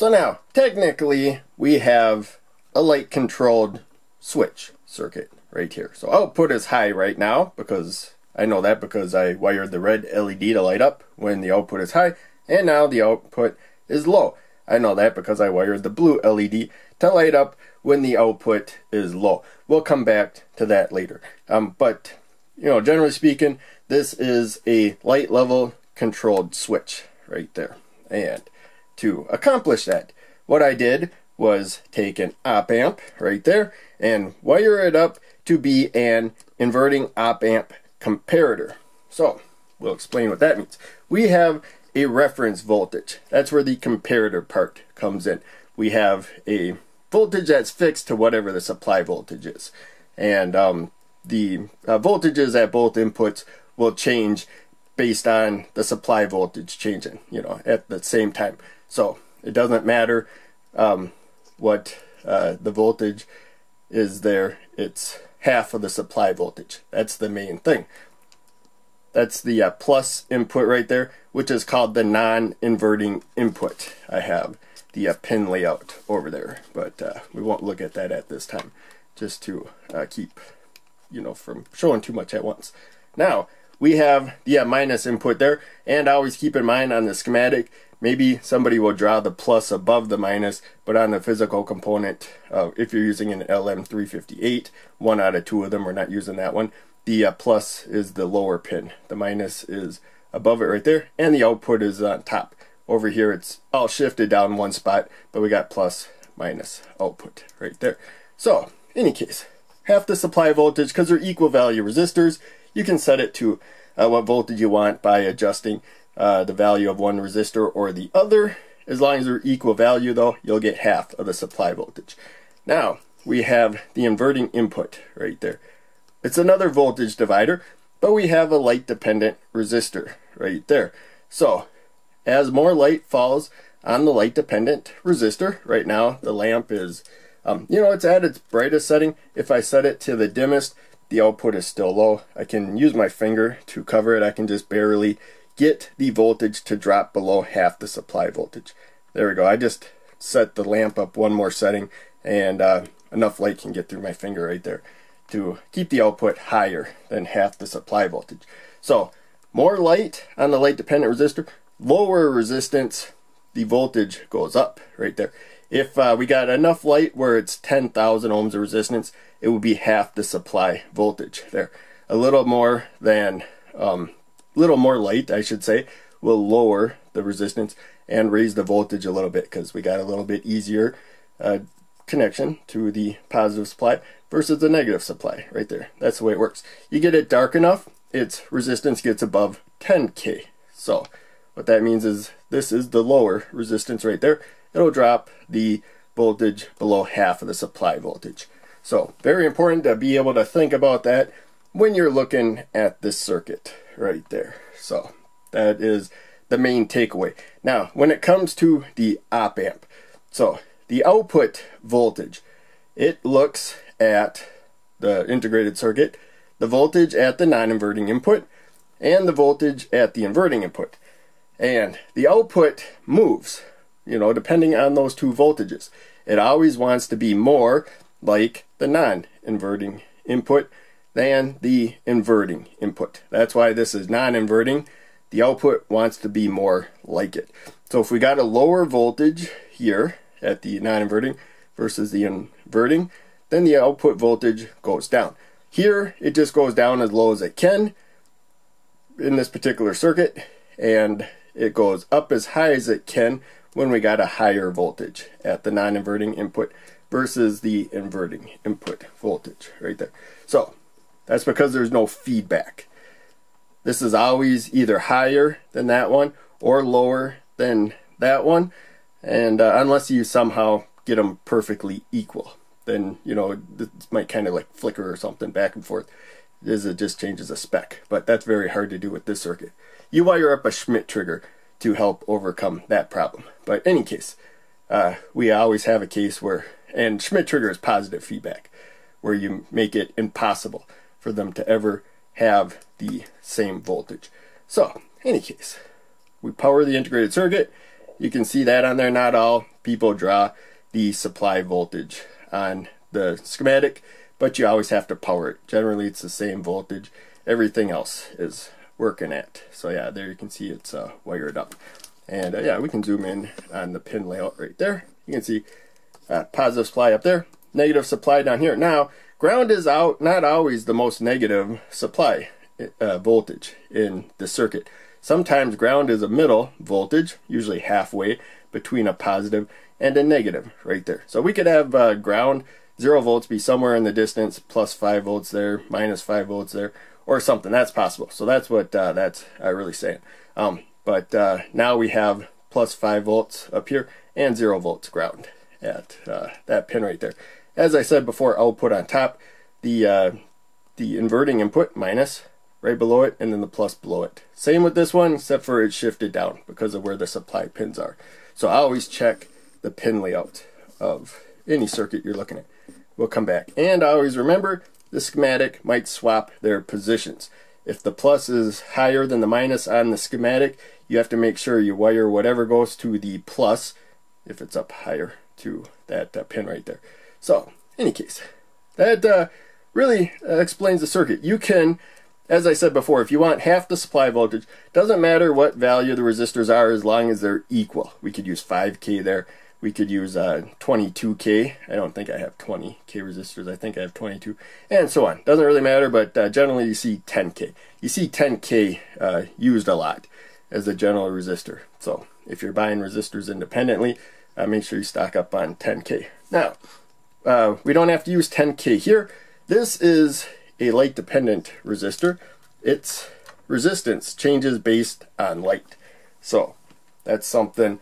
So now, technically, we have a light controlled switch circuit right here. So output is high right now because I know that because I wired the red LED to light up when the output is high and now the output is low. I know that because I wired the blue LED to light up when the output is low. We'll come back to that later. Um, but, you know, generally speaking, this is a light level controlled switch right there. And to accomplish that, what I did was take an op amp right there and wire it up to be an inverting op amp comparator. So, we'll explain what that means. We have a reference voltage. That's where the comparator part comes in. We have a voltage that's fixed to whatever the supply voltage is. And um, the uh, voltages at both inputs will change based on the supply voltage changing, you know, at the same time. So it doesn't matter um, what uh, the voltage is there, it's half of the supply voltage. That's the main thing. That's the uh, plus input right there, which is called the non-inverting input. I have the uh, pin layout over there, but uh, we won't look at that at this time, just to uh, keep, you know, from showing too much at once. Now, we have the uh, minus input there, and always keep in mind on the schematic, maybe somebody will draw the plus above the minus, but on the physical component, uh, if you're using an LM358, one out of two of them, we're not using that one, the uh, plus is the lower pin. The minus is above it right there, and the output is on top. Over here, it's all shifted down one spot, but we got plus, minus output right there. So, any case, half the supply voltage, because they're equal value resistors, you can set it to uh, what voltage you want by adjusting uh, the value of one resistor or the other. As long as they're equal value, though, you'll get half of the supply voltage. Now, we have the inverting input right there. It's another voltage divider, but we have a light dependent resistor right there. So as more light falls on the light dependent resistor, right now the lamp is, um, you know, it's at its brightest setting. If I set it to the dimmest, the output is still low. I can use my finger to cover it. I can just barely get the voltage to drop below half the supply voltage. There we go. I just set the lamp up one more setting and uh, enough light can get through my finger right there to keep the output higher than half the supply voltage. So more light on the light dependent resistor, lower resistance, the voltage goes up right there. If uh, we got enough light where it's 10,000 ohms of resistance, it would be half the supply voltage there. A little more than, um, little more light, I should say, will lower the resistance and raise the voltage a little bit because we got a little bit easier uh, connection to the positive supply versus the negative supply right there. That's the way it works. You get it dark enough, its resistance gets above 10k. So what that means is this is the lower resistance right there. It'll drop the voltage below half of the supply voltage. So very important to be able to think about that when you're looking at this circuit right there. So that is the main takeaway. Now, when it comes to the op amp, so the output voltage, it looks at the integrated circuit, the voltage at the non-inverting input, and the voltage at the inverting input. And the output moves, you know, depending on those two voltages. It always wants to be more like the non-inverting input than the inverting input. That's why this is non-inverting. The output wants to be more like it. So if we got a lower voltage here, at the non-inverting versus the inverting, then the output voltage goes down. Here, it just goes down as low as it can in this particular circuit, and it goes up as high as it can when we got a higher voltage at the non-inverting input versus the inverting input voltage right there. So, that's because there's no feedback. This is always either higher than that one or lower than that one. And uh, unless you somehow get them perfectly equal then you know this might kind of like flicker or something back and forth as it just changes a spec. But that's very hard to do with this circuit. You wire up a Schmitt trigger to help overcome that problem. But any case uh, we always have a case where and Schmitt trigger is positive feedback where you make it impossible for them to ever have the same voltage so any case we power the integrated circuit you can see that on there. Not all people draw the supply voltage on the schematic, but you always have to power it. Generally, it's the same voltage. Everything else is working at. So yeah, there you can see it's uh, wired up. And uh, yeah, we can zoom in on the pin layout right there. You can see uh, positive supply up there, negative supply down here. Now, ground is out, not always the most negative supply uh, voltage in the circuit. Sometimes ground is a middle voltage, usually halfway between a positive and a negative right there. So we could have uh, ground, zero volts be somewhere in the distance, plus five volts there, minus five volts there, or something. That's possible. So that's what uh, that's uh, really saying. Um, but uh, now we have plus five volts up here and zero volts ground at uh, that pin right there. As I said before, output on top, the uh, the inverting input minus right below it, and then the plus below it. Same with this one, except for it's shifted down because of where the supply pins are. So I always check the pin layout of any circuit you're looking at. We'll come back. And always remember the schematic might swap their positions. If the plus is higher than the minus on the schematic, you have to make sure you wire whatever goes to the plus, if it's up higher, to that uh, pin right there. So, in any case, that uh, really uh, explains the circuit. You can as I said before, if you want half the supply voltage, doesn't matter what value the resistors are as long as they're equal. We could use 5K there. We could use uh, 22K. I don't think I have 20K resistors. I think I have 22. And so on. Doesn't really matter, but uh, generally you see 10K. You see 10K uh, used a lot as a general resistor. So if you're buying resistors independently, uh, make sure you stock up on 10K. Now, uh, we don't have to use 10K here. This is a light dependent resistor, its resistance changes based on light. So that's something,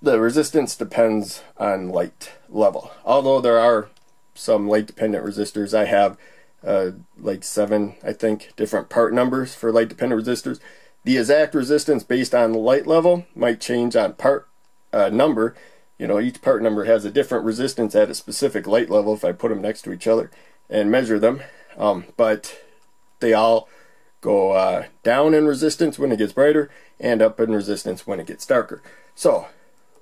the resistance depends on light level. Although there are some light dependent resistors, I have uh, like seven, I think, different part numbers for light dependent resistors. The exact resistance based on light level might change on part uh, number. You know, each part number has a different resistance at a specific light level if I put them next to each other and measure them. Um, but they all go uh, down in resistance when it gets brighter and up in resistance when it gets darker. So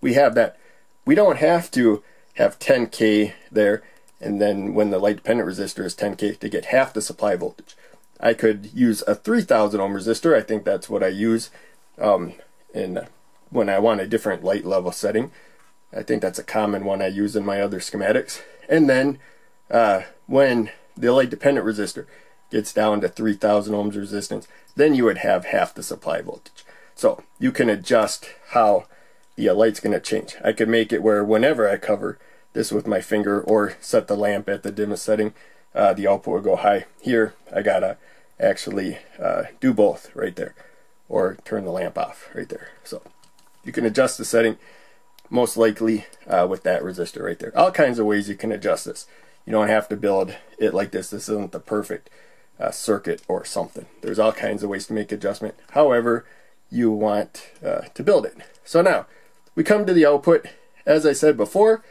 we have that. We don't have to have 10K there and then when the light dependent resistor is 10K to get half the supply voltage. I could use a 3000 ohm resistor. I think that's what I use um, in when I want a different light level setting. I think that's a common one I use in my other schematics. And then uh, when the light dependent resistor gets down to 3000 ohms resistance, then you would have half the supply voltage. So you can adjust how the light's going to change. I could make it where whenever I cover this with my finger or set the lamp at the dimmest setting, uh, the output would go high. Here, I gotta actually uh, do both right there, or turn the lamp off right there. So you can adjust the setting most likely uh, with that resistor right there. All kinds of ways you can adjust this. You don't have to build it like this. This isn't the perfect uh, circuit or something. There's all kinds of ways to make adjustment. However, you want uh, to build it. So now we come to the output. As I said before,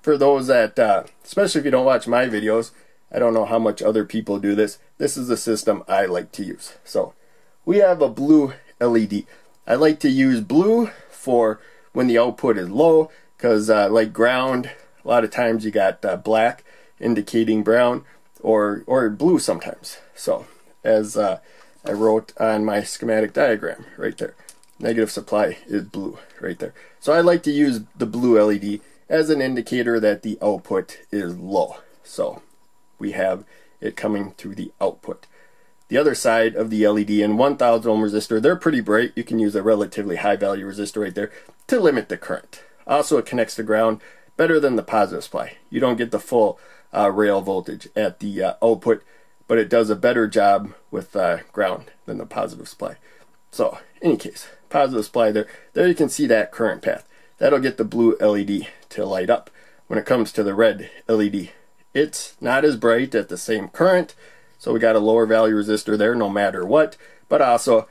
for those that, uh, especially if you don't watch my videos, I don't know how much other people do this. This is the system I like to use. So we have a blue LED. I like to use blue for when the output is low because uh, like ground, a lot of times you got uh, black indicating brown or, or blue sometimes. So as uh, I wrote on my schematic diagram right there, negative supply is blue right there. So I like to use the blue LED as an indicator that the output is low. So we have it coming to the output. The other side of the LED and 1000 ohm resistor, they're pretty bright. You can use a relatively high value resistor right there to limit the current. Also, it connects the ground better than the positive supply. You don't get the full uh, rail voltage at the uh, output, but it does a better job with uh, ground than the positive supply. So, any case, positive supply there. There you can see that current path. That'll get the blue LED to light up. When it comes to the red LED, it's not as bright at the same current, so we got a lower value resistor there no matter what, but also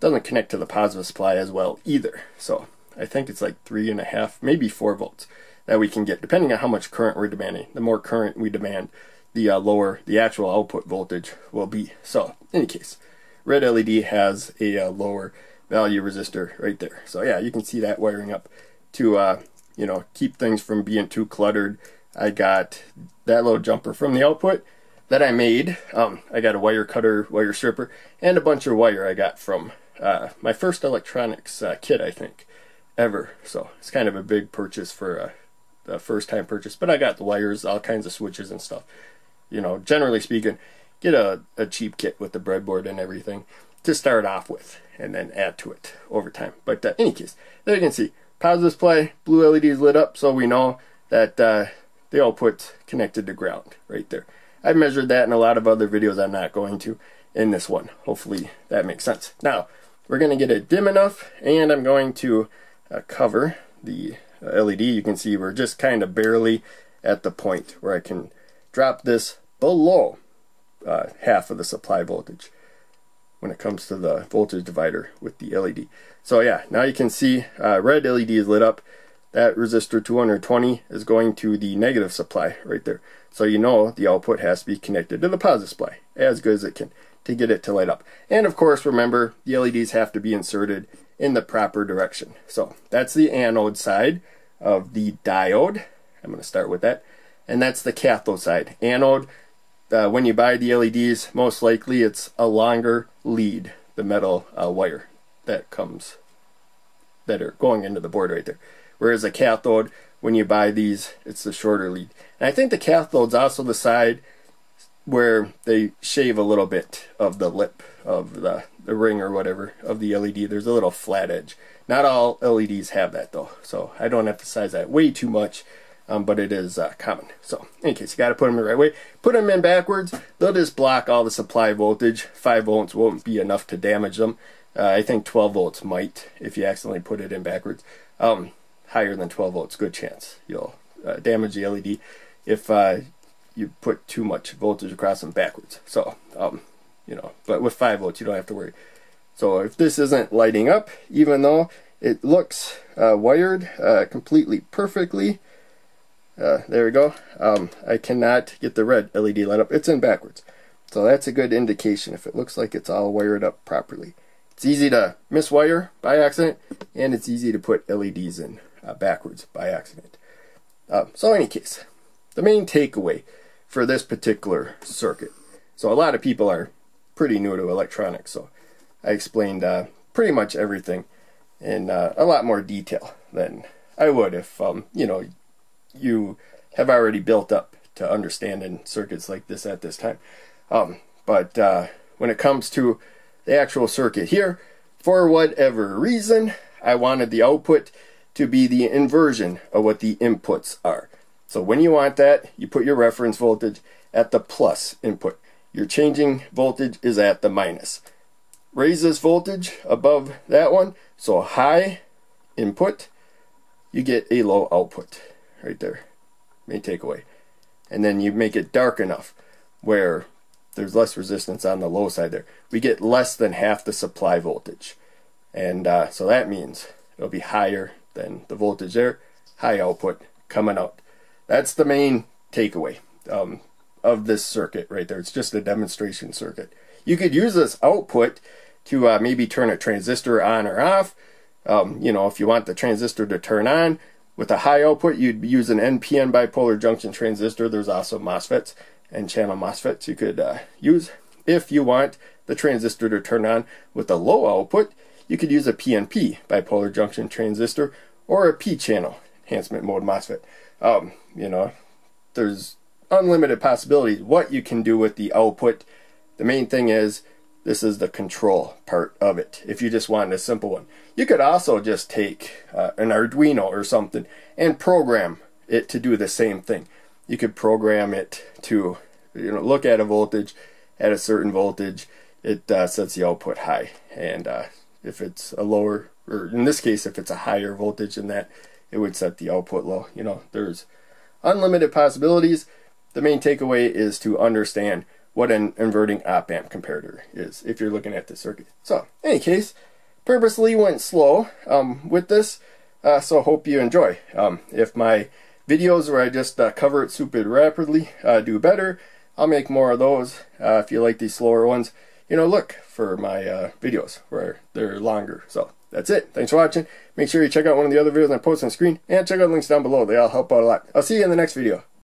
doesn't connect to the positive supply as well either. So I think it's like three and a half, maybe four volts that we can get, depending on how much current we're demanding. The more current we demand, the uh, lower the actual output voltage will be. So, in any case, red LED has a uh, lower value resistor right there. So yeah, you can see that wiring up to uh, you know keep things from being too cluttered. I got that little jumper from the output that I made. Um, I got a wire cutter, wire stripper, and a bunch of wire I got from uh, my first electronics uh, kit, I think, ever. So it's kind of a big purchase for a, a first time purchase. But I got the wires, all kinds of switches and stuff. You know, generally speaking, get a, a cheap kit with the breadboard and everything to start off with and then add to it over time. But uh, any case, there you can see power display, blue LED is lit up so we know that uh, the output connected to ground right there. I've measured that in a lot of other videos I'm not going to in this one. Hopefully that makes sense. Now, we're going to get it dim enough and I'm going to uh, cover the uh, LED. You can see we're just kind of barely at the point where I can drop this below uh, half of the supply voltage when it comes to the voltage divider with the LED. So yeah, now you can see uh, red LED is lit up. That resistor 220 is going to the negative supply right there. So you know the output has to be connected to the positive supply as good as it can to get it to light up. And of course, remember, the LEDs have to be inserted in the proper direction. So that's the anode side of the diode. I'm going to start with that. And that's the cathode side. Anode, uh, when you buy the LEDs, most likely it's a longer lead, the metal uh, wire that comes, that are going into the board right there. Whereas a cathode, when you buy these, it's the shorter lead. And I think the cathode's also the side where they shave a little bit of the lip of the, the ring or whatever of the LED. There's a little flat edge. Not all LEDs have that though, so I don't emphasize that way too much um, but it is uh, common. So, in case, you got to put them the right way. Put them in backwards, they'll just block all the supply voltage. 5 volts won't be enough to damage them. Uh, I think 12 volts might if you accidentally put it in backwards. Um, higher than 12 volts, good chance you'll uh, damage the LED if uh, you put too much voltage across them backwards. So, um, you know, but with 5 volts, you don't have to worry. So, if this isn't lighting up, even though it looks uh, wired uh, completely perfectly, uh, there we go. Um, I cannot get the red LED light up. It's in backwards. So that's a good indication if it looks like it's all wired up properly. It's easy to miswire by accident, and it's easy to put LEDs in uh, backwards by accident. Uh, so in any case, the main takeaway for this particular circuit. So a lot of people are pretty new to electronics, so I explained uh, pretty much everything in uh, a lot more detail than I would if, um, you know, you have already built up to understanding circuits like this at this time. Um, but uh, when it comes to the actual circuit here, for whatever reason, I wanted the output to be the inversion of what the inputs are. So when you want that, you put your reference voltage at the plus input. Your changing voltage is at the minus. Raise this voltage above that one, so high input, you get a low output right there. Main takeaway. And then you make it dark enough where there's less resistance on the low side there. We get less than half the supply voltage. And uh, so that means it'll be higher than the voltage there. High output coming out. That's the main takeaway um, of this circuit right there. It's just a demonstration circuit. You could use this output to uh, maybe turn a transistor on or off. Um, you know, if you want the transistor to turn on, with a high output, you'd use an NPN bipolar junction transistor. There's also MOSFETs N-channel MOSFETs you could uh, use. If you want the transistor to turn on with a low output, you could use a PNP bipolar junction transistor or a P-channel enhancement mode MOSFET. Um, you know, there's unlimited possibilities what you can do with the output. The main thing is this is the control part of it, if you just want a simple one. You could also just take uh, an Arduino or something and program it to do the same thing. You could program it to you know look at a voltage at a certain voltage. It uh, sets the output high, and uh, if it's a lower, or in this case, if it's a higher voltage than that, it would set the output low. You know, there's unlimited possibilities. The main takeaway is to understand what an inverting op amp comparator is if you're looking at the circuit. So, any case, purposely went slow um, with this, uh, so hope you enjoy. Um, if my videos where I just uh, cover it super rapidly uh, do better, I'll make more of those. Uh, if you like these slower ones, you know, look for my uh, videos where they're longer. So that's it. Thanks for watching. Make sure you check out one of the other videos I post on screen and check out links down below. They all help out a lot. I'll see you in the next video.